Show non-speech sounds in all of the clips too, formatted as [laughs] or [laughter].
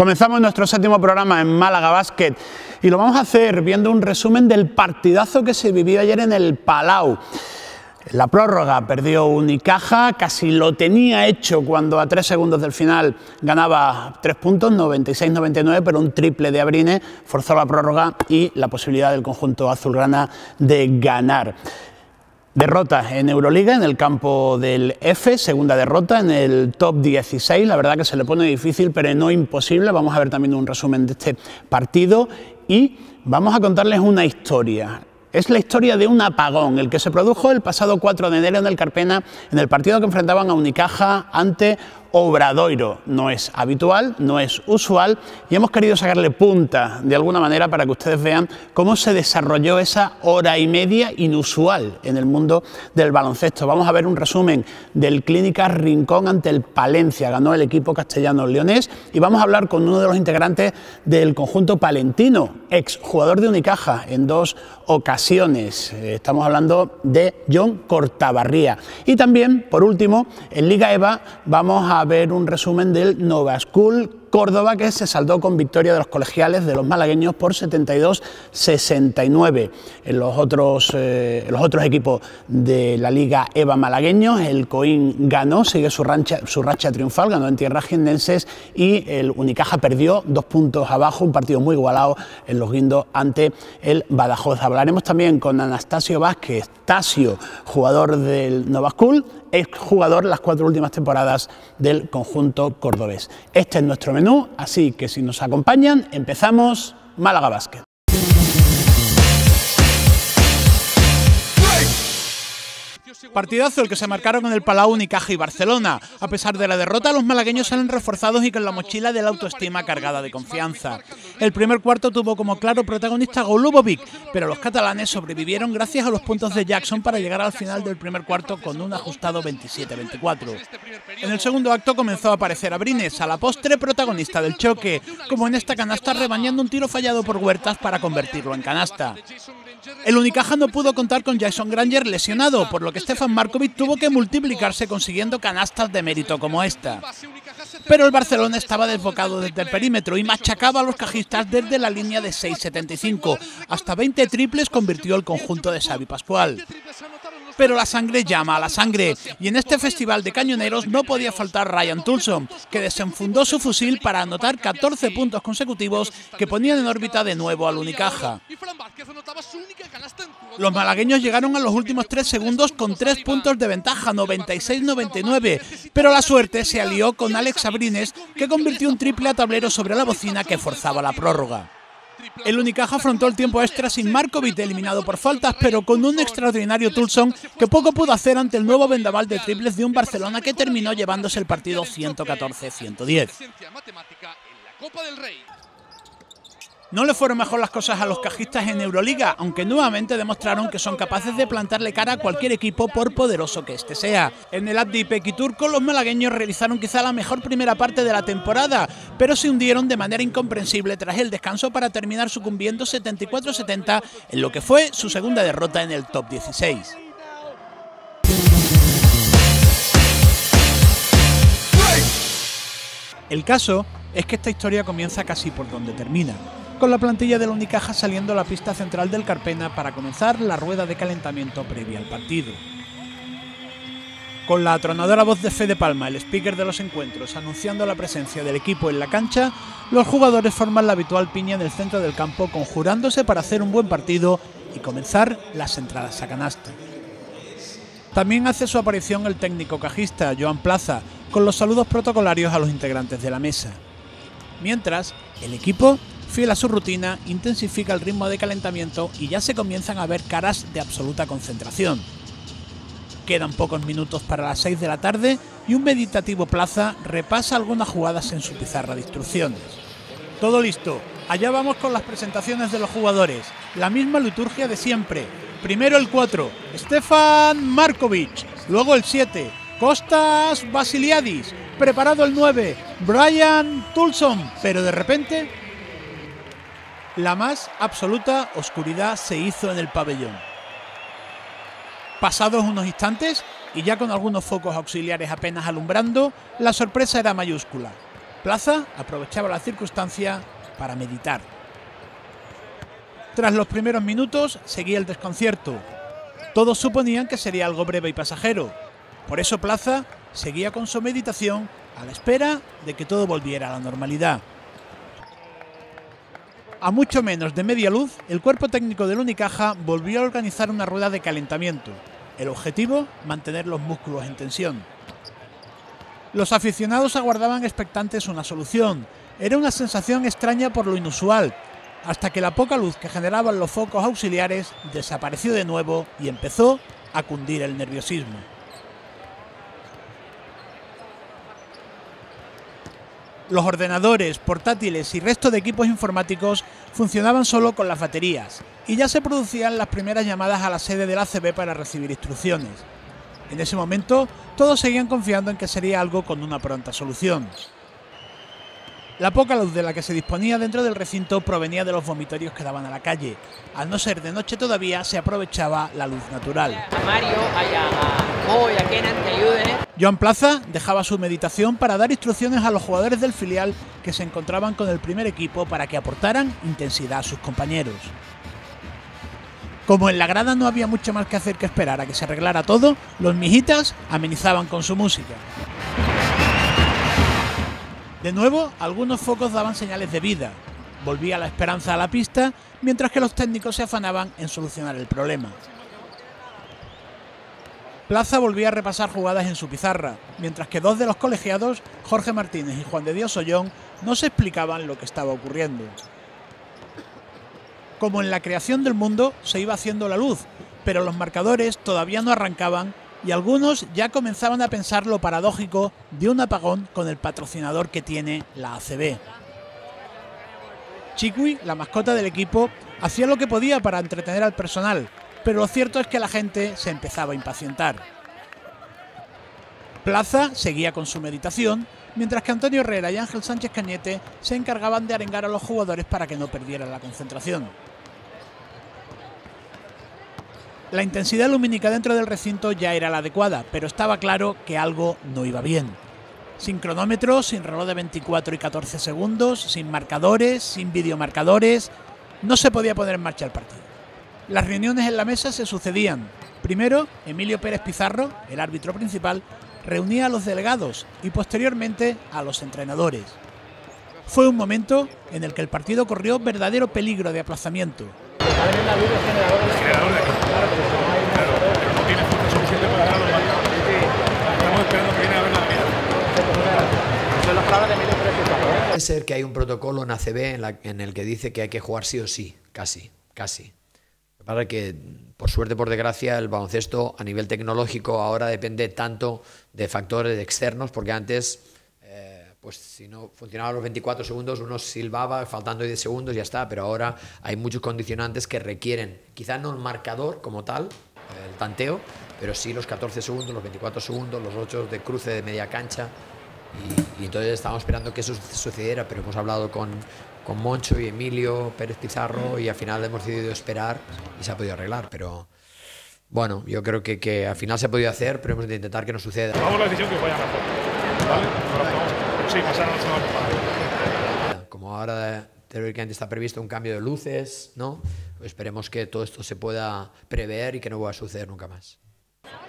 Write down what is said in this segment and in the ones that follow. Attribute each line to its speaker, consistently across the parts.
Speaker 1: Comenzamos nuestro séptimo programa en Málaga Basket y lo vamos a hacer viendo un resumen del partidazo que se vivió ayer en el Palau. La prórroga perdió Unicaja, casi lo tenía hecho cuando a tres segundos del final ganaba tres puntos, 96-99, pero un triple de Abrine forzó la prórroga y la posibilidad del conjunto azulgrana de ganar. Derrota en Euroliga, en el campo del F, segunda derrota en el top 16. La verdad que se le pone difícil, pero no imposible. Vamos a ver también un resumen de este partido y vamos a contarles una historia. Es la historia de un apagón, el que se produjo el pasado 4 de enero en el Carpena, en el partido que enfrentaban a Unicaja ante Obradoiro. No es habitual, no es usual y hemos querido sacarle punta de alguna manera para que ustedes vean cómo se desarrolló esa hora y media inusual en el mundo del baloncesto. Vamos a ver un resumen del Clínica Rincón ante el Palencia. Ganó el equipo castellano leonés y vamos a hablar con uno de los integrantes del conjunto palentino, ex jugador de Unicaja en dos ocasiones. Estamos hablando de John Cortabarría. Y también, por último, en Liga EVA vamos a ver un resumen del Nova Córdoba, que se saldó con victoria de los colegiales de los malagueños por 72-69. En los otros, eh, los otros equipos de la Liga EVA malagueños, el Coín ganó, sigue su, su racha triunfal, ganó en tierras gindenses y el Unicaja perdió dos puntos abajo, un partido muy igualado en los guindos ante el Badajoz. Hablaremos también con Anastasio Vázquez, Tasio, jugador del Nova ex jugador las cuatro últimas temporadas del conjunto cordobés. Este es nuestro así que si nos acompañan, empezamos Málaga Basket. Partidazo el que se marcaron en el Palau Unicaja y Barcelona. A pesar de la derrota, los malagueños salen reforzados y con la mochila de la autoestima cargada de confianza. El primer cuarto tuvo como claro protagonista Golubovic, pero los catalanes sobrevivieron gracias a los puntos de Jackson para llegar al final del primer cuarto con un ajustado 27-24. En el segundo acto comenzó a aparecer Abrines, a la postre protagonista del choque, como en esta canasta rebañando un tiro fallado por Huertas para convertirlo en canasta. El Unicaja no pudo contar con Jason Granger lesionado, por lo que Stefan Markovic tuvo que multiplicarse consiguiendo canastas de mérito como esta. Pero el Barcelona estaba desbocado desde el perímetro y machacaba a los cajistas desde la línea de 6.75. Hasta 20 triples convirtió el conjunto de Xavi Pascual pero la sangre llama a la sangre. Y en este festival de cañoneros no podía faltar Ryan Tulson, que desenfundó su fusil para anotar 14 puntos consecutivos que ponían en órbita de nuevo al Unicaja. Los malagueños llegaron a los últimos tres segundos con tres puntos de ventaja, 96-99, pero la suerte se alió con Alex Abrines, que convirtió un triple a tablero sobre la bocina que forzaba la prórroga. El Unicaja afrontó el tiempo extra sin Markovic eliminado por faltas, pero con un extraordinario Tulson que poco pudo hacer ante el nuevo vendaval de triples de un Barcelona que terminó llevándose el partido 114-110. No le fueron mejor las cosas a los cajistas en Euroliga, aunque nuevamente demostraron que son capaces de plantarle cara a cualquier equipo por poderoso que este sea. En el Abdi Peki Turco los malagueños realizaron quizá la mejor primera parte de la temporada, pero se hundieron de manera incomprensible tras el descanso para terminar sucumbiendo 74-70 en lo que fue su segunda derrota en el top 16. El caso es que esta historia comienza casi por donde termina con la plantilla del Unicaja saliendo a la pista central del Carpena para comenzar la rueda de calentamiento previa al partido. Con la atronadora voz de Fede Palma, el speaker de los encuentros, anunciando la presencia del equipo en la cancha, los jugadores forman la habitual piña en el centro del campo conjurándose para hacer un buen partido y comenzar las entradas a canasta. También hace su aparición el técnico cajista, Joan Plaza, con los saludos protocolarios a los integrantes de la mesa. Mientras, el equipo fiel a su rutina, intensifica el ritmo de calentamiento y ya se comienzan a ver caras de absoluta concentración. Quedan pocos minutos para las 6 de la tarde y un meditativo Plaza repasa algunas jugadas en su pizarra de instrucciones. Todo listo, allá vamos con las presentaciones de los jugadores, la misma liturgia de siempre. Primero el 4, Stefan Markovic, luego el 7, Costas Basiliadis, preparado el 9, Brian Tulson, pero de repente la más absoluta oscuridad se hizo en el pabellón. Pasados unos instantes, y ya con algunos focos auxiliares apenas alumbrando, la sorpresa era mayúscula. Plaza aprovechaba la circunstancia para meditar. Tras los primeros minutos seguía el desconcierto. Todos suponían que sería algo breve y pasajero. Por eso Plaza seguía con su meditación a la espera de que todo volviera a la normalidad. A mucho menos de media luz, el cuerpo técnico del Unicaja volvió a organizar una rueda de calentamiento. El objetivo, mantener los músculos en tensión. Los aficionados aguardaban expectantes una solución. Era una sensación extraña por lo inusual, hasta que la poca luz que generaban los focos auxiliares desapareció de nuevo y empezó a cundir el nerviosismo. Los ordenadores, portátiles y resto de equipos informáticos funcionaban solo con las baterías y ya se producían las primeras llamadas a la sede del ACB para recibir instrucciones. En ese momento, todos seguían confiando en que sería algo con una pronta solución. La poca luz de la que se disponía dentro del recinto provenía de los vomitorios que daban a la calle. Al no ser de noche todavía, se aprovechaba la luz natural.
Speaker 2: A Mario, a, Mo y a Kenan que ayuden.
Speaker 1: Joan Plaza dejaba su meditación para dar instrucciones a los jugadores del filial que se encontraban con el primer equipo para que aportaran intensidad a sus compañeros. Como en la grada no había mucho más que hacer que esperar a que se arreglara todo, los mijitas amenizaban con su música. De nuevo, algunos focos daban señales de vida. Volvía la esperanza a la pista, mientras que los técnicos se afanaban en solucionar el problema. Plaza volvía a repasar jugadas en su pizarra, mientras que dos de los colegiados, Jorge Martínez y Juan de Dios Ollón, no se explicaban lo que estaba ocurriendo. Como en la creación del mundo, se iba haciendo la luz, pero los marcadores todavía no arrancaban y algunos ya comenzaban a pensar lo paradójico de un apagón con el patrocinador que tiene la ACB. Chiqui, la mascota del equipo, hacía lo que podía para entretener al personal, pero lo cierto es que la gente se empezaba a impacientar. Plaza seguía con su meditación, mientras que Antonio Herrera y Ángel Sánchez Cañete se encargaban de arengar a los jugadores para que no perdieran la concentración. La intensidad lumínica dentro del recinto ya era la adecuada, pero estaba claro que algo no iba bien. Sin cronómetro, sin reloj de 24 y 14 segundos, sin marcadores, sin videomarcadores, no se podía poner en marcha el partido. Las reuniones en la mesa se sucedían. Primero, Emilio Pérez Pizarro, el árbitro principal, reunía a los delegados y posteriormente a los entrenadores. Fue un momento en el que el partido corrió verdadero peligro de aplazamiento,
Speaker 3: Puede ser que hay un protocolo en ACB en, el que dice que hay que jugar sí o sí, casi, casi. Para que, por suerte, por desgracia, el baloncesto a nivel tecnológico ahora depende tanto de factores externos, porque antes pues si no funcionaba los 24 segundos, uno silbaba faltando 10 segundos y ya está, pero ahora hay muchos condicionantes que requieren, quizá no el marcador como tal, el tanteo, pero sí los 14 segundos, los 24 segundos, los 8 de cruce de media cancha. Y, entonces estábamos esperando que eso sucediera, pero hemos hablado con, con Moncho y Emilio Pérez Pizarro y al final hemos decidido esperar y se ha podido arreglar, pero bueno, yo creo que, que al final se ha podido hacer, pero hemos de intentar que no suceda.
Speaker 4: Vamos a la decisión que vaya mejor, ¿vale? Sí,
Speaker 3: Como ahora teóricamente está previsto un cambio de luces, ¿no? Esperemos que todo esto se pueda prever y que no vuelva a suceder nunca más.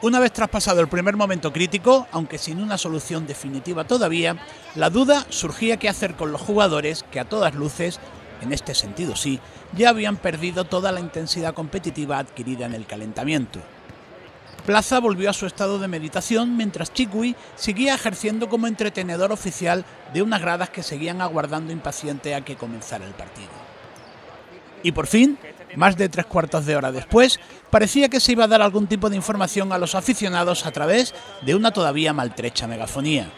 Speaker 1: Una vez traspasado el primer momento crítico, aunque sin una solución definitiva todavía, la duda surgía qué hacer con los jugadores que a todas luces, en este sentido sí, ya habían perdido toda la intensidad competitiva adquirida en el calentamiento. Plaza volvió a su estado de meditación mientras Chikui seguía ejerciendo como entretenedor oficial de unas gradas que seguían aguardando impaciente a que comenzara el partido. Y por fin, más de tres cuartos de hora después, parecía que se iba a dar algún tipo de información a los aficionados a través de una todavía maltrecha megafonía.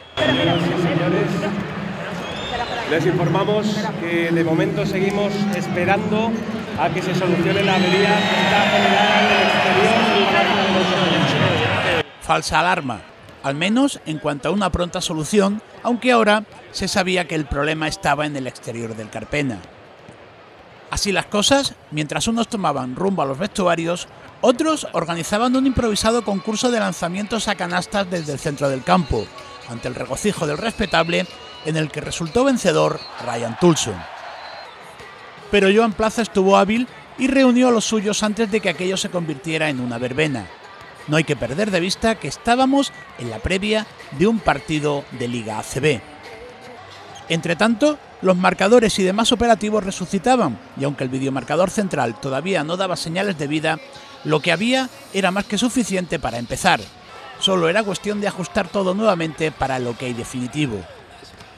Speaker 4: Les informamos que de momento seguimos esperando a que se solucione la avería que está generada en el exterior.
Speaker 1: Falsa alarma, al menos en cuanto a una pronta solución, aunque ahora se sabía que el problema estaba en el exterior del Carpena. Así las cosas, mientras unos tomaban rumbo a los vestuarios, otros organizaban un improvisado concurso de lanzamientos a canastas desde el centro del campo, ante el regocijo del respetable en el que resultó vencedor Ryan Tulson. Pero Joan Plaza estuvo hábil y reunió a los suyos antes de que aquello se convirtiera en una verbena. No hay que perder de vista que estábamos en la previa de un partido de Liga ACB. Entre tanto, los marcadores y demás operativos resucitaban, y aunque el videomarcador central todavía no daba señales de vida, lo que había era más que suficiente para empezar. Solo era cuestión de ajustar todo nuevamente para el ok definitivo.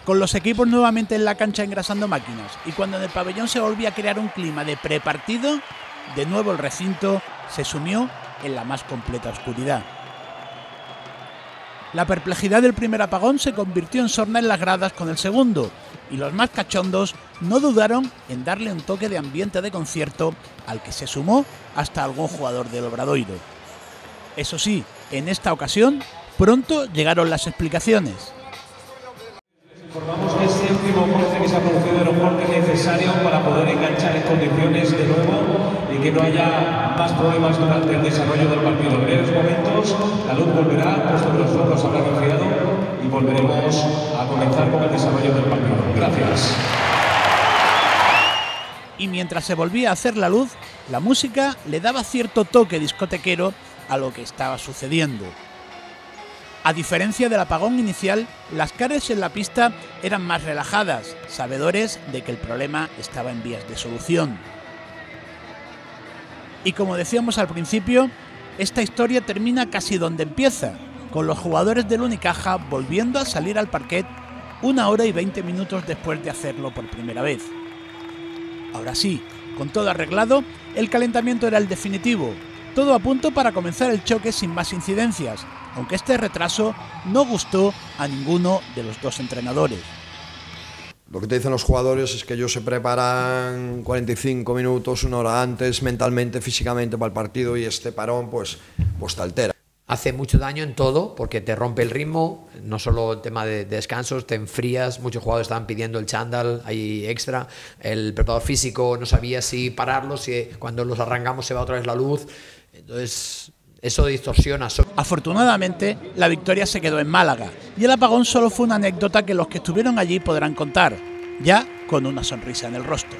Speaker 1: Con los equipos nuevamente en la cancha engrasando máquinas y cuando en el pabellón se volvía a crear un clima de prepartido, de nuevo el recinto se sumió en la más completa oscuridad. La perplejidad del primer apagón se convirtió en sorna en las gradas con el segundo, y los más cachondos no dudaron en darle un toque de ambiente de concierto al que se sumó hasta algún jugador del Obradoiro. Eso sí, en esta ocasión, pronto llegaron las explicaciones.
Speaker 5: Informamos que este último corte que se ha producido era un corte necesario para poder enganchar en condiciones de nuevo y que no haya más problemas durante el desarrollo del partido. En breves momentos la luz volverá, puesto que los focos habrán enfriado y volveremos a comenzar con el desarrollo del partido. Gracias.
Speaker 1: Y mientras se volvía a hacer la luz, la música le daba cierto toque discotequero a lo que estaba sucediendo. A diferencia del apagón inicial, las caras en la pista eran más relajadas, sabedores de que el problema estaba en vías de solución. Y como decíamos al principio, esta historia termina casi donde empieza, con los jugadores del Unicaja volviendo a salir al parquet una hora y 20 minutos después de hacerlo por primera vez. Ahora sí, con todo arreglado, el calentamiento era el definitivo, todo a punto para comenzar el choque sin más incidencias, aunque este retraso no gustó a ninguno de los dos entrenadores.
Speaker 6: Lo que te dicen los jugadores es que ellos se preparan 45 minutos, una hora antes, mentalmente, físicamente para el partido y este parón pues, pues te altera.
Speaker 3: Hace mucho daño en todo porque te rompe el ritmo, no solo el tema de, de descansos, te enfrías, muchos jugadores estaban pidiendo el chándal ahí extra, el preparador físico no sabía si pararlos, si cuando los arrancamos se va otra vez la luz, entonces eso distorsiona.
Speaker 1: Afortunadamente, la victoria se quedó en Málaga y el apagón solo fue una anécdota que los que estuvieron allí podrán contar, ya con una sonrisa en el rostro.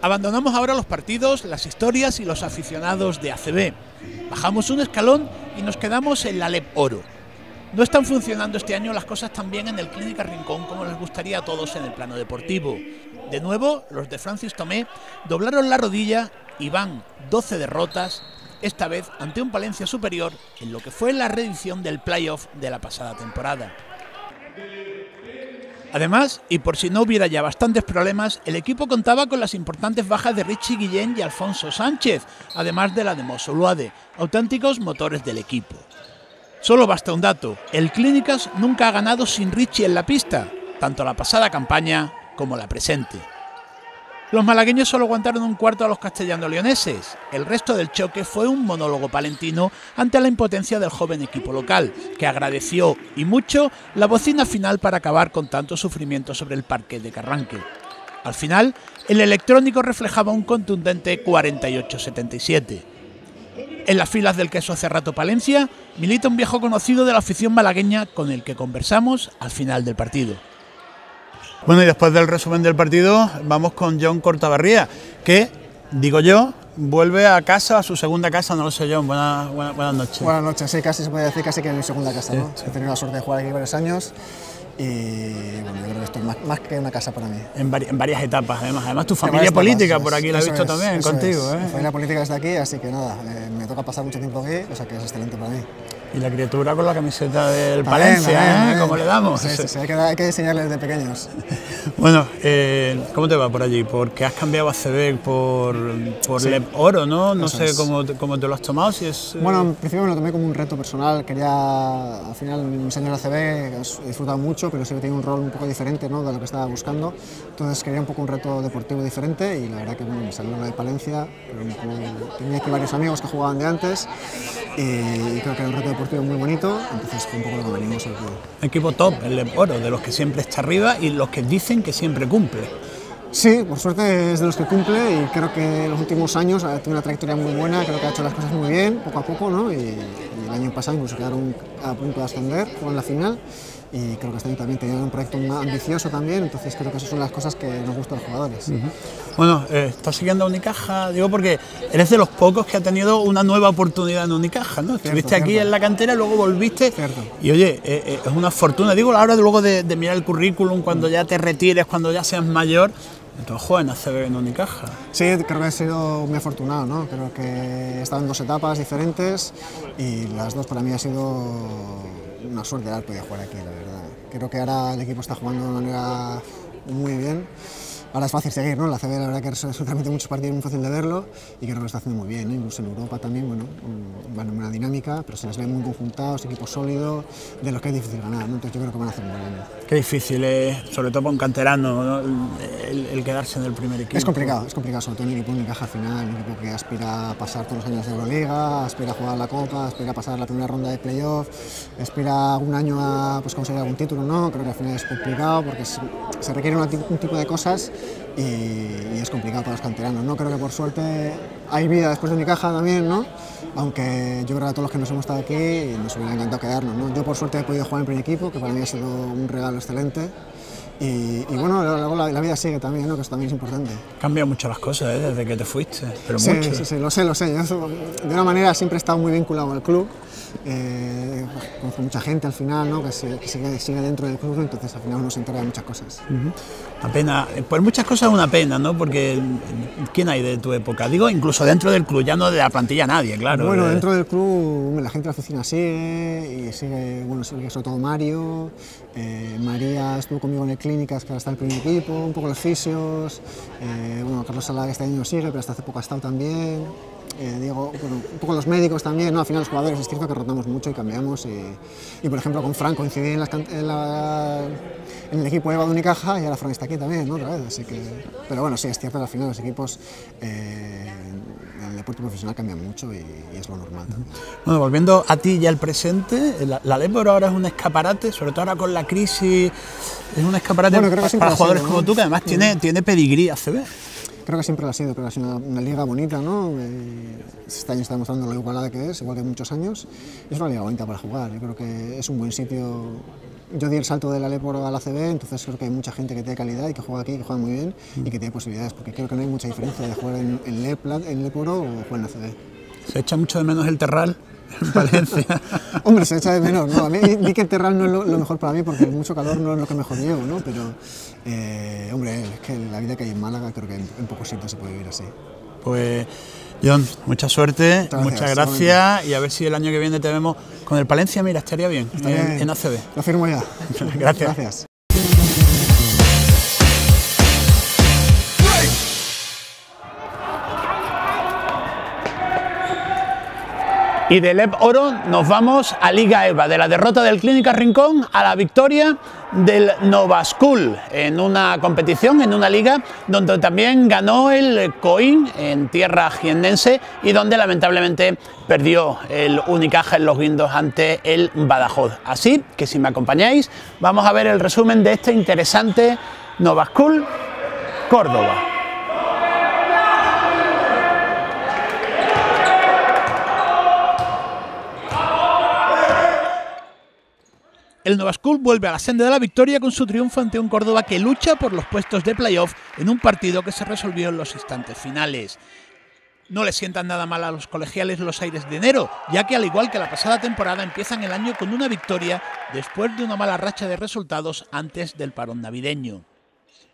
Speaker 1: Abandonamos ahora los partidos, las historias y los aficionados de ACB. Bajamos un escalón y nos quedamos en la LEP Oro, no están funcionando este año las cosas tan bien en el Clínica Rincón como les gustaría a todos en el plano deportivo. De nuevo, los de Francis Tomé doblaron la rodilla y van 12 derrotas, esta vez ante un Palencia superior en lo que fue la reedición del playoff de la pasada temporada. Además, y por si no hubiera ya bastantes problemas, el equipo contaba con las importantes bajas de Richie Guillén y Alfonso Sánchez, además de la de Mosoluade, auténticos motores del equipo. Solo basta un dato, el Clínicas nunca ha ganado sin Richie en la pista, tanto la pasada campaña como la presente. Los malagueños solo aguantaron un cuarto a los castellano-leoneses. El resto del choque fue un monólogo palentino ante la impotencia del joven equipo local, que agradeció y mucho la bocina final para acabar con tanto sufrimiento sobre el parque de Carranque. Al final, el electrónico reflejaba un contundente 48-77. En las filas del queso Cerrato Palencia milita un viejo conocido de la afición malagueña con el que conversamos al final del partido.
Speaker 7: Bueno, y después del resumen del partido, vamos con John Cortabarría, que, digo yo, vuelve a casa, a su segunda casa, no lo sé, John. Buenas, buenas, buenas noches.
Speaker 8: Buenas noches, sí, casi se puede decir casi que en mi segunda casa. ¿no? He tenido la suerte de jugar aquí varios años y bueno, yo creo que esto es más, más que una casa para mí.
Speaker 7: En, vari, en, varias etapas, además. Además, tu familia política por aquí la he visto
Speaker 8: es,
Speaker 7: también contigo.
Speaker 8: Es.
Speaker 7: ¿eh?
Speaker 8: Mi familia política está aquí, así que nada, eh, me toca pasar mucho tiempo aquí, o sea que es excelente para mí.
Speaker 7: Y la criatura con la camiseta del Palencia, ¿eh? ¿Cómo le damos?
Speaker 8: Sí, sí, sí, hay, que, hay que pequeños. [laughs]
Speaker 7: bueno, eh, ¿cómo te va por allí? Porque has cambiado a CB por, por. Lep Oro, ¿no? No
Speaker 8: Eso
Speaker 7: sé cómo, cómo te lo has tomado, si es...
Speaker 8: Bueno, en principio me lo tomé como un reto personal. Quería, al final, mis años de ACB he disfrutado mucho, pero sí que tenía un rol un poco diferente ¿no? de lo que estaba buscando. Entonces quería un poco un reto deportivo diferente y la verdad que bueno, me salió lo de Palencia. Pero tenía aquí varios amigos que jugaban de antes y creo que era un reto deportivo muy bonito. Entonces fue un poco lo que venimos aquí.
Speaker 7: Equipo top, el Lep Oro, de los que siempre está arriba y los que dicen que siempre cumple.
Speaker 8: Sí, por suerte es de los que cumple y creo que en los últimos años ha tenido una trayectoria muy buena, creo que ha hecho las cosas muy bien, poco a poco, ¿no? Y, y el año pasado incluso quedaron a punto de ascender, fueron la final y creo que este año también tenían un proyecto más ambicioso también, entonces creo que esas son las cosas que nos gustan a los jugadores.
Speaker 7: Bueno, eh, estás siguiendo a Unicaja, digo porque eres de los pocos que ha tenido una nueva oportunidad en Unicaja, ¿no? Estuviste aquí
Speaker 8: cierto.
Speaker 7: en la cantera, luego volviste.
Speaker 8: Cierto.
Speaker 7: Y oye, eh, eh, es una fortuna. Digo, a la hora de luego de, de mirar el currículum, cuando ya te retires, cuando ya seas mayor, entonces juegas en ACB en Unicaja.
Speaker 8: Sí, creo que he sido muy afortunado, ¿no? Creo que he estado en dos etapas diferentes y las dos para mí ha sido una suerte haber podido jugar aquí, la verdad. Creo que ahora el equipo está jugando de manera muy bien. Ahora es fácil seguir, ¿no? La CB la verdad que es absolutamente muchos partidos muy fácil de verlo y creo que lo está haciendo muy bien, ¿no? Incluso en Europa también, bueno, van en una dinámica, pero se les ve muy conjuntados, equipo sólido, de los que es difícil ganar, ¿no? Entonces yo creo que van a hacer muy bien.
Speaker 7: Qué difícil es, sobre todo para un canterano, ¿no? el, el quedarse en el primer equipo.
Speaker 8: Es complicado, es complicado, sobre todo en un equipo de caja final, un equipo que aspira a pasar todos los años de Euroliga, aspira a jugar la Copa, aspira a pasar la primera ronda de playoff, aspira un año a pues, conseguir algún título, ¿no? Creo que al final es complicado porque se, requiere un tipo de cosas y, es complicado para los canteranos, ¿no? Creo que por suerte hay vida después de Unicaja también, ¿no? Aunque yo creo que a todos los que nos hemos estado aquí nos hubiera encantado quedarnos, ¿no? Yo por suerte he podido jugar en primer equipo, que para mí ha sido un regalo excelente. Y, y bueno, luego la, la vida sigue también, ¿no? que eso también es importante.
Speaker 7: Cambia mucho las cosas ¿eh? desde que te fuiste, pero
Speaker 8: Sí,
Speaker 7: mucho.
Speaker 8: sí, sí, lo sé, lo sé. Yo de una manera siempre he estado muy vinculado al club. Eh, conozco mucha gente al final, ¿no? que, se- que sigue, sigue dentro del club, entonces al final uno se entera de muchas cosas.
Speaker 7: Una pena, pues muchas cosas una pena, ¿no? Porque ¿quién hay de tu época? Digo, incluso dentro del club, ya no de la plantilla nadie, claro.
Speaker 8: bueno,
Speaker 7: de-
Speaker 8: dentro del club la gente de la oficina sigue y sigue, bueno, sigue sobre todo Mario, eh, María estuvo conmigo en el Clínicas que ahora el primer equipo, un poco los fisios, eh, bueno, Carlos Sala este año sigue, pero hasta hace poco ha estado también. Eh, Diego, bueno, un poco los médicos también, ¿no? al final los jugadores es cierto que rotamos mucho y cambiamos y, y, por ejemplo con Fran coincidí en, las can- en la- en el equipo Eva de Unicaja y ahora Fran está aquí también, ¿no? Otra vez, así que, pero bueno, sí, es cierto que al final los equipos eh, en el deporte profesional cambian mucho y, y es lo normal también.
Speaker 7: Bueno, volviendo a ti y al presente, la, la Leporo ahora es un escaparate, sobre todo ahora con la crisis, es un escaparate
Speaker 8: Bueno,
Speaker 7: para jugadores
Speaker 8: sido, ¿no?
Speaker 7: como tú, que además tiene, tiene pedigrí ACB.
Speaker 8: Creo que siempre lo ha sido, creo que ha sido una, liga bonita, ¿no? Eh, este año está demostrando lo igualada que es, igual que muchos años. Es una liga bonita para jugar, yo creo que es un buen sitio. Yo di el salto del Aleporo al ACB, entonces creo que hay mucha gente que tiene calidad y que juega aquí, que juega muy bien y que tiene posibilidades, porque creo que no hay mucha diferencia de jugar en, en, en Leporo o jugar en ACB.
Speaker 7: Se echa mucho de menos el Terral en Valencia. [laughs]
Speaker 8: Hombre, se echa de menos, ¿no? A mí di que el Terral no es lo, lo mejor para mí porque mucho calor no es lo que mejor llevo, ¿no? Pero, eh, hombre, es que la vida que hay en Málaga creo que en, en pocos sitios se puede vivir así.
Speaker 7: Pues, John, mucha suerte,
Speaker 8: Muchas
Speaker 7: muchas
Speaker 8: gracias,
Speaker 7: gracias y a ver si el año que viene te vemos con el Palencia. Mira, estaría bien,
Speaker 8: Está
Speaker 7: en,
Speaker 8: bien.
Speaker 7: en ACB.
Speaker 8: Lo firmo ya. [laughs]
Speaker 7: Gracias.
Speaker 8: Gracias.
Speaker 1: Y del EP Oro nos vamos a Liga EVA, de la derrota del Clínica Rincón a la victoria del Nova School en una competición, en una liga donde también ganó el Coin en tierra jiennense y donde lamentablemente perdió el Unicaja en los guindos ante el Badajoz. Así que si me acompañáis, vamos a ver el resumen de este interesante Nova School Córdoba.
Speaker 7: El Nova vuelve a la senda de la victoria con su triunfo ante un Córdoba que lucha por los puestos de playoff en un partido que se resolvió en los instantes finales. No le sientan nada mal a los colegiales los aires de enero, ya que al igual que la pasada temporada empiezan el año con una victoria después de una mala racha de resultados antes del parón navideño.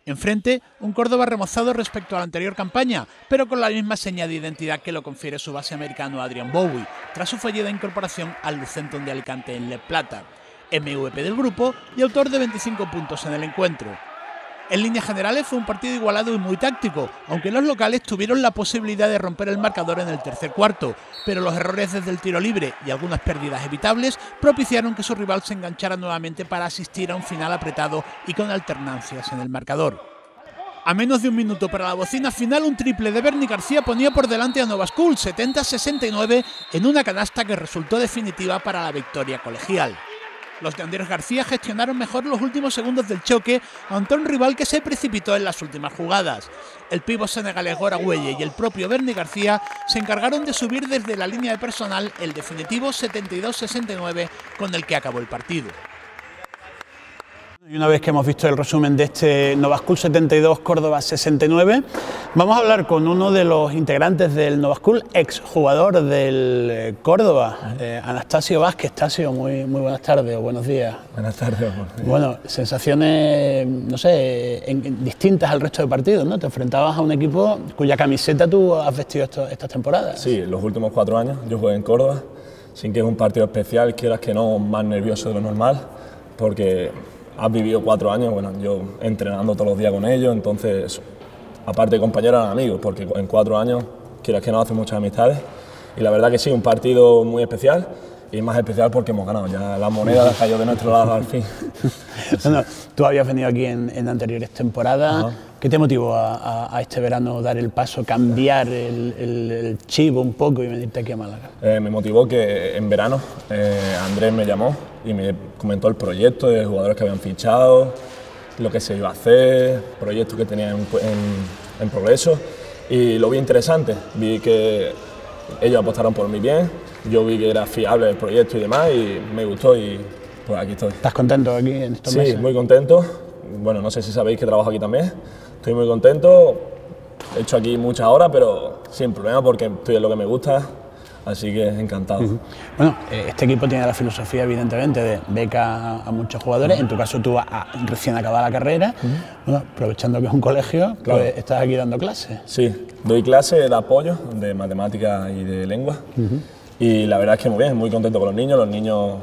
Speaker 7: Enfrente, un Córdoba remozado respecto a la anterior campaña, pero con la misma seña de identidad que lo confiere su base americano Adrian Bowie, tras su fallida incorporación al Lucentum de Alicante en Le Plata. MVP del grupo y autor de 25 puntos en el encuentro. En líneas generales fue un partido igualado y muy táctico, aunque los locales tuvieron la posibilidad de romper el marcador en el tercer cuarto, pero los errores desde el tiro libre y algunas pérdidas evitables propiciaron que su rival se enganchara nuevamente para asistir a un final apretado y con alternancias en el marcador. A menos de un minuto para la bocina final, un triple de Bernie García ponía por delante a Nova School 70-69 en una canasta que resultó definitiva para la victoria colegial.
Speaker 1: Los de Andrés García gestionaron mejor los últimos segundos del choque ante un rival que se precipitó en las últimas jugadas. El pivo senegalés Gora y el propio Bernie García se encargaron de subir desde la línea de personal el definitivo 72-69 con el que acabó el partido.
Speaker 7: Y una vez que hemos visto el resumen de este Nova School 72 Córdoba 69, vamos a hablar con uno de los integrantes del Nova School, ex jugador del eh, Córdoba, eh, Anastasio Vázquez. Tasio, muy, muy buenas tardes o buenos días.
Speaker 9: Buenas tardes.
Speaker 7: Bueno, sensaciones, no sé, en- en- distintas al resto de partidos, ¿no? Te enfrentabas a un equipo cuya camiseta tú has vestido esto- estas temporadas.
Speaker 9: Sí, los últimos cuatro años yo jugué en Córdoba, sin que es un partido especial, quieras que no, más nervioso de lo normal, porque has vivido cuatro años, bueno, yo entrenando todos los días con ellos, entonces, aparte de compañeros, eran amigos, porque en cuatro años, quieras que no, haces muchas amistades. Y la verdad que sí, un partido muy especial, y más especial porque hemos ganado, ya la moneda caído de nuestro lado al fin. [laughs]
Speaker 7: Tú habías venido aquí en, en anteriores temporadas. ¿Qué te motivó a, a- a este verano dar el paso, cambiar el, el, el chip un poco y venirte aquí a Málaga?
Speaker 9: Eh, me motivó que en verano eh, Andrés me llamó y me comentó el proyecto de jugadores que habían fichado, lo que se iba a hacer, proyectos que tenían en, en- en progreso y lo vi interesante. Vi que ellos apostaron por mí bien, yo vi que era fiable el proyecto y demás y me gustó y pues aquí estoy.
Speaker 7: ¿Estás contento aquí en estos
Speaker 9: Sí,
Speaker 7: meses?
Speaker 9: muy contento. Bueno, no sé si sabéis que trabajo aquí también. Estoy muy contento. He hecho aquí muchas horas, pero sin problema porque estoy en lo que me gusta. Así que encantado.
Speaker 7: Bueno, eh, este equipo tiene la filosofía, evidentemente, de beca a, muchos jugadores. En tu caso, tú, a- recién acabada la carrera, bueno, aprovechando que es un colegio,
Speaker 9: Claro.
Speaker 7: pues estás aquí dando clases.
Speaker 9: Sí, doy clase de apoyo de matemáticas y de lengua. Y la verdad es que muy bien, muy contento con los niños, los niños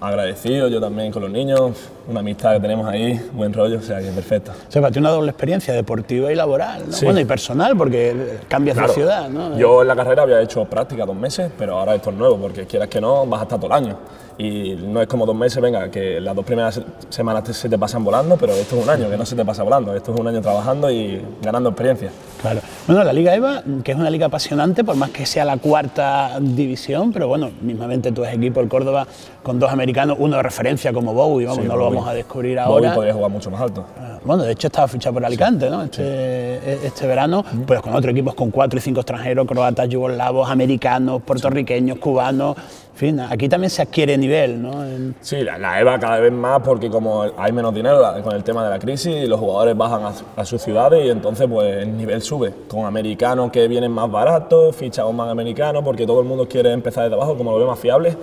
Speaker 9: agradecidos, yo también con los niños, una amistad que tenemos ahí, buen rollo, o sea que perfecto.
Speaker 7: O sea, una doble experiencia deportiva y laboral, ¿no?
Speaker 9: Sí.
Speaker 7: Bueno, y personal, porque cambias
Speaker 9: Claro,
Speaker 7: de ciudad, ¿no?
Speaker 9: Yo en la carrera había hecho práctica dos meses, pero ahora esto es nuevo, porque quieras que no, vas a estar todo el año. Y no es como dos meses, venga, que las dos primeras se- semanas se te pasan volando, pero esto es un año, que no se te pasa volando. Esto es un año trabajando y ganando experiencia.
Speaker 7: Claro. Bueno, la Liga EVA, que es una liga apasionante, por más que sea la cuarta división, pero bueno, mismamente es equipo, el Córdoba, con dos americanos, uno de referencia como Bowie, vamos,
Speaker 9: Sí,
Speaker 7: no lo
Speaker 9: Bowie.
Speaker 7: vamos a descubrir ahora.
Speaker 9: podría jugar mucho más alto.
Speaker 7: Ah, Bueno, de hecho estaba fichado por Alicante, ¿no? Este, este verano, pues con otros equipos con cuatro y cinco extranjeros, croatas, yugoslavos, americanos, puertorriqueños, cubanos. En fin, aquí también se adquiere nivel, ¿no? En-
Speaker 9: Sí, la, la EVA cada vez más porque como hay menos dinero la- con el tema de la crisis, los jugadores bajan a, a sus ciudades y entonces pues el nivel sube. Con americanos que vienen más baratos, fichamos más americanos porque todo el mundo quiere empezar desde abajo, como lo ve más fiable,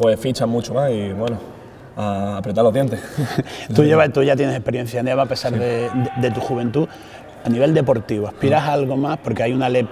Speaker 9: pues fichan mucho más y bueno, a apretar los dientes. [laughs]
Speaker 7: Tú, llevas, tú ya tienes experiencia en EVA a pesar de, de- de tu juventud. A nivel deportivo, ¿aspiras a algo más? Porque hay una LEP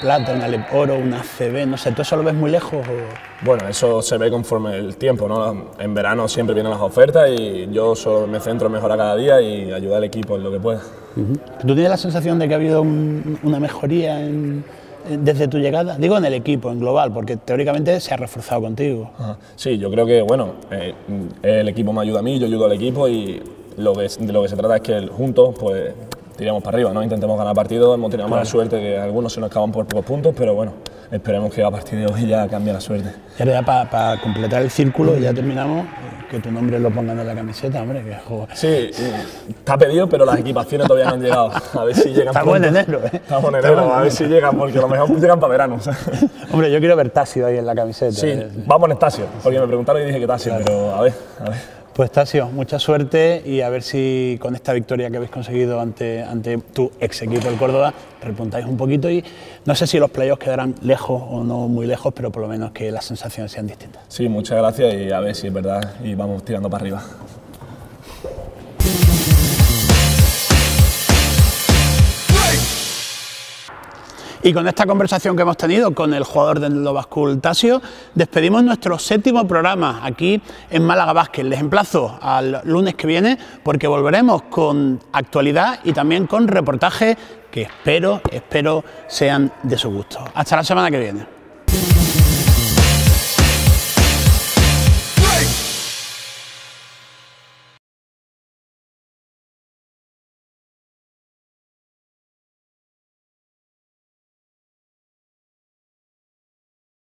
Speaker 7: plata, una LEP oro, una CB, no sé, ¿tú eso lo ves muy lejos? O...
Speaker 9: Bueno, eso se ve conforme el tiempo, ¿no? En verano siempre vienen las ofertas y yo solo me centro en mejorar cada día y ayudar al equipo en lo que pueda.
Speaker 7: ¿Tú tienes la sensación de que ha habido un- una mejoría en- desde tu llegada? Digo en el equipo, en global, porque teóricamente se ha reforzado contigo.
Speaker 9: Ajá. Sí, yo creo que bueno, eh, el equipo me ayuda a mí, yo ayudo al equipo y lo que, de lo que se trata es que juntos pues tiremos para arriba, ¿no? Intentemos ganar partidos, hemos tenido mala suerte que algunos se nos acaban por pocos puntos, pero bueno, esperemos que a partir de hoy ya cambie la suerte.
Speaker 7: Y ahora ya para completar el círculo, ya terminamos, que tu nombre lo pongan en la camiseta, hombre, que jo-
Speaker 9: Sí, está pedido, pero las equipaciones todavía no han llegado. A ver si llegan
Speaker 7: Estamos en
Speaker 9: pronto.
Speaker 7: enero, ¿eh?
Speaker 9: Estamos en enero, a ver si llegan, porque a lo mejor llegan para verano. [laughs]
Speaker 7: Hombre, yo quiero ver Tasio ahí en la camiseta.
Speaker 9: Sí,
Speaker 7: eh.
Speaker 9: vamos en Tasio, porque me preguntaron y dije que Tasio, pero a ver, a ver.
Speaker 7: Pues Tasio, mucha suerte y a ver si con esta victoria que habéis conseguido ante, ante tu ex equipo, el Córdoba, repuntáis un poquito y no sé si los playoffs quedarán lejos o no muy lejos, pero por lo menos que las sensaciones sean distintas.
Speaker 9: Sí, muchas gracias y a ver si es verdad y vamos tirando para arriba.
Speaker 7: Y con esta conversación que hemos tenido con el jugador del School, Tasio, despedimos nuestro séptimo programa aquí en Málaga Basket. Les emplazo al lunes que viene porque volveremos con actualidad y también con reportajes que espero, espero sean de su gusto. Hasta la semana que viene.